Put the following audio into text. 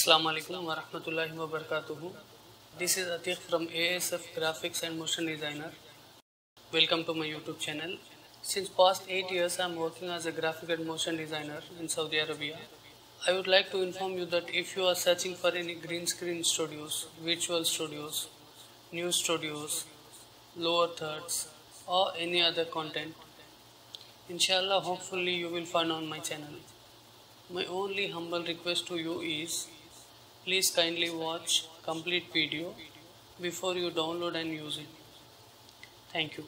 Assalamu alaikum wa rahmatullahi wa barakatuhu. This is Atiq from ASF Graphics and Motion Designer. Welcome to my YouTube channel. Since past 8 years I am working as a graphic and motion designer in Saudi Arabia. I would like to inform you that if you are searching for any green screen studios, virtual studios, new studios, lower thirds or any other content, inshallah hopefully you will find on my channel. My only humble request to you is please kindly watch complete video before you download and use it. Thank you.